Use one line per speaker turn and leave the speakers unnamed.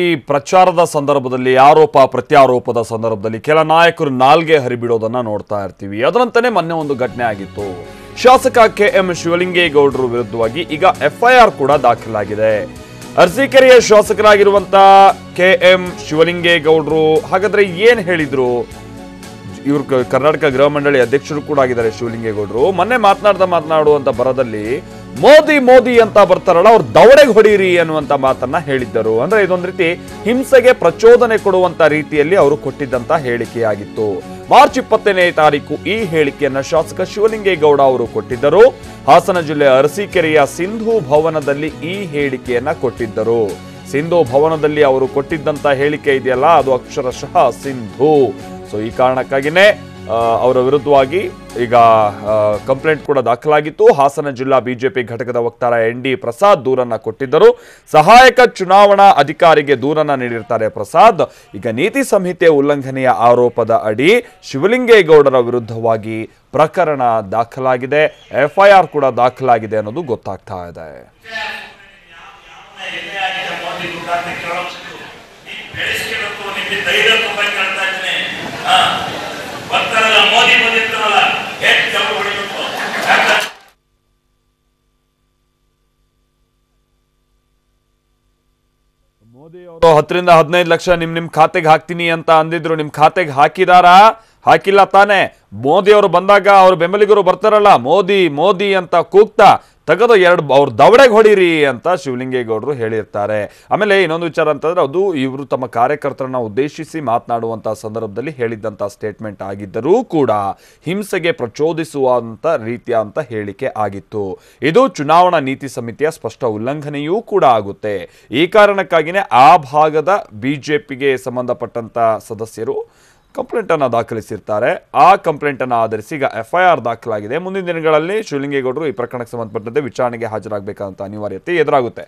ಈ ಪ್ರಚಾರದ ಸಂದರ್ಭದಲ್ಲಿ, ಆರೋಪ, ಪ್ರತ್ಯಾರೋಪದ ಸಂದರ್ಭದಲ್ಲಿ ಕೆಲ ನಾಯಕರು ನಾಲ್ಗೆ ಹರಿಬಿಡೋದನ್ನ ನೋಡ್ತಾ ಇರ್ತೀವಿ. ಅದರಂತೆಯೇ ಮೊನ್ನೆ ಒಂದು ಘಟನೆ ಆಗಿತ್ತು. ಶಾಸಕ ಕೆ ಎಂ ಶಿವಲಿಂಗೇಗೌಡರು ವಿರುದ್ಧವಾಗಿ ಈಗ ಎಫ್ಐಆರ್ ಕೂಡ ದಾಖಲಾಗಿದೆ. ಅರ್ಜಿಕೆರೆಯ ಶಾಸಕರಾಗಿರುವಂತ ಕೆ ಎಂ ಶಿವಲಿಂಗೇಗೌಡರು, ಹಾಗಾದ್ರೆ ಏನ್ ಹೇಳಿದ್ರು? ಇವರು ಕರ್ನಾಟಕ ಗೃಹ ಮಂಡಳಿ ಅಧ್ಯಕ್ಷರು ಕೂಡ ಆಗಿದ್ದಾರೆ ಶಿವಲಿಂಗೇಗೌಡರು. ಮೊನ್ನೆ ಮಾತನಾಡ್ತಾ ಮಾತನಾಡುವಂತ ಬರದಲ್ಲಿ ಮೋದಿ ಮೋದಿ ಅಂತ ಬರ್ತಾರಲ್ಲ, ಅವ್ರು ದವಡೆಗೆ ಹೊಡೀರಿ ಅನ್ನುವಂತ ಮಾತನ್ನ ಹೇಳಿದ್ದರು. ಅಂದ್ರೆ ಇದೊಂದು ರೀತಿ ಹಿಂಸೆಗೆ ಪ್ರಚೋದನೆ ಕೊಡುವಂತ ರೀತಿಯಲ್ಲಿ ಅವರು ಕೊಟ್ಟಿದ್ದಂತ ಹೇಳಿಕೆಯಾಗಿತ್ತು. ಮಾರ್ಚ್ ಇಪ್ಪತ್ತನೇ ತಾರೀಕು ಈ ಹೇಳಿಕೆಯನ್ನ ಶಾಸಕ ಶಿವಲಿಂಗೇಗೌಡ ಅವರು ಕೊಟ್ಟಿದ್ದರು. ಹಾಸನ ಜಿಲ್ಲೆ ಅರಸೀಕೆರೆಯ ಸಿಂಧು ಭವನದಲ್ಲಿ ಈ ಹೇಳಿಕೆಯನ್ನ ಕೊಟ್ಟಿದ್ದರು. ಸಿಂಧು ಭವನದಲ್ಲಿ ಅವರು ಕೊಟ್ಟಿದ್ದಂತ ಹೇಳಿಕೆ ಇದೆಯಲ್ಲ, ಅದು ಅಕ್ಷರಶಃ ಸಿಂಧು. ಸೊ ಈ ಕಾರಣಕ್ಕಾಗಿನೇ ಅವರ ವಿರುದ್ಧವಾಗಿ ಈಗ ಕಂಪ್ಲೇಂಟ್ ಕೂಡ ದಾಖಲಾಗಿತ್ತು. ಹಾಸನ ಜಿಲ್ಲಾ ಬಿಜೆಪಿ ಘಟಕದ ವಕ್ತಾರ ಎನ್ ಡಿ ಪ್ರಸಾದ್ ದೂರನ್ನ ಕೊಟ್ಟಿದ್ದರು. ಸಹಾಯಕ ಚುನಾವಣಾ ಅಧಿಕಾರಿಗೆ ದೂರನ್ನ ನೀಡಿರ್ತಾರೆ ಪ್ರಸಾದ್. ಈಗ ನೀತಿ ಸಂಹಿತೆ ಉಲ್ಲಂಘನೆಯ ಆರೋಪದ ಅಡಿ ಶಿವಲಿಂಗೇಗೌಡರ ವಿರುದ್ಧವಾಗಿ ಪ್ರಕರಣ ದಾಖಲಾಗಿದೆ. ಎಫ್ಐಆರ್ ಕೂಡ ದಾಖಲಾಗಿದೆ ಅನ್ನೋದು ಗೊತ್ತಾಗ್ತಾ ಇದೆ.
ಎಣ್ಣೆ ಮೋದಿ
ಅವರು ಹತ್ತರಿಂದ ಹದಿನೈದು ಲಕ್ಷ ನಿಮ್ ನಿಮ್ ಖಾತೆಗೆ ಹಾಕ್ತೀನಿ ಅಂತ ಅಂದಿದ್ರು. ನಿಮ್ ಖಾತೆಗೆ ಹಾಕಿದಾರಾ? ಹಾಕಿಲ್ಲ ತಾನೆ. ಮೋದಿ ಅವರು ಬಂದಾಗ ಅವ್ರ ಬೆಂಬಲಿಗರು ಬರ್ತಾರಲ್ಲ. ಮೋದಿ ಮೋದಿ ಅಂತ ಕೂಗ್ತಾ ತೆಗೆದು ಎರಡು ಅವ್ರ ದವಡೆಗೆ ಹೊಡೀರಿ ಅಂತ ಶಿವಲಿಂಗೇಗೌಡರು ಹೇಳಿರ್ತಾರೆ. ಆಮೇಲೆ ಇನ್ನೊಂದು ವಿಚಾರ ಅಂತಂದ್ರೆ ಅದು ಇವರು ತಮ್ಮ ಕಾರ್ಯಕರ್ತರನ್ನ ಉದ್ದೇಶಿಸಿ ಮಾತನಾಡುವಂತ ಸಂದರ್ಭದಲ್ಲಿ ಹೇಳಿದ್ದಂಥ ಸ್ಟೇಟ್ಮೆಂಟ್ ಆಗಿದ್ದರೂ ಕೂಡ ಹಿಂಸೆಗೆ ಪ್ರಚೋದಿಸುವಂತ ರೀತಿಯ ಅಂತ ಹೇಳಿಕೆ ಆಗಿತ್ತು. ಇದು ಚುನಾವಣಾ ನೀತಿ ಸಮಿತಿಯ ಸ್ಪಷ್ಟ ಉಲ್ಲಂಘನೆಯೂ ಕೂಡ ಆಗುತ್ತೆ. ಈ ಕಾರಣಕ್ಕಾಗಿನೇ ಆ ಭಾಗದ ಬಿಜೆಪಿಗೆ ಸಂಬಂಧಪಟ್ಟಂತ ಸದಸ್ಯರು ಕಂಪ್ಲೇಂಟ್ ಅನ್ನ ದಾಖಲಿಸಿರ್ತಾರೆ. ಆ ಕಂಪ್ಲೇಂಟ್ ಅನ್ನ ಆಧರಿಸಿ ಈಗ ಎಫ್ ಐ ಆರ್ ದಾಖಲಾಗಿದೆ. ಮುಂದಿನ ದಿನಗಳಲ್ಲಿ ಶಿವಲಿಂಗೇಗೌಡರು ಈ ಪ್ರಕರಣಕ್ಕೆ ಸಂಬಂಧಪಟ್ಟಂತೆ ವಿಚಾರಣೆಗೆ ಹಾಜರಾಗಬೇಕಾದಂತ ಅನಿವಾರ್ಯತೆ ಎದುರಾಗುತ್ತೆ.